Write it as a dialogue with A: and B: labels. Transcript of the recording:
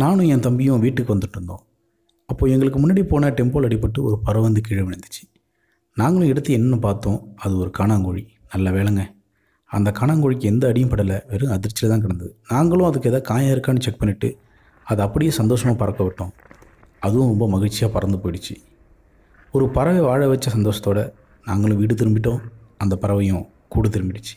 A: நானும் என் தம்பியும் வீட்டுக்கு வந்துட்டு இருந்தோம். அப்போது எங்களுக்கு முன்னாடி போன டெம்போல் அடிபட்டு ஒரு பறவை வந்து கீழே விழுந்துச்சு. நாங்களும் எடுத்து என்னன்னு பார்த்தோம். அது ஒரு காணாங்கோழி. நல்ல வேலைங்க. அந்த காணாங்கோழிக்கு எந்த அடியும் படலை. வெறும் அதிர்ச்சியில் தான் கிடந்தது. நாங்களும் அதுக்கு எதாவது காயம் இருக்கான்னு செக் பண்ணிவிட்டு அதை அப்படியே சந்தோஷமாக பறக்க விட்டோம். அதுவும் ரொம்ப மகிழ்ச்சியாக பறந்து போயிடுச்சு. ஒரு பறவை வாழ வச்ச சந்தோஷத்தோடு நாங்களும் வீடு திரும்பிட்டோம். அந்த பறவையும் கூடு திரும்பிடுச்சு.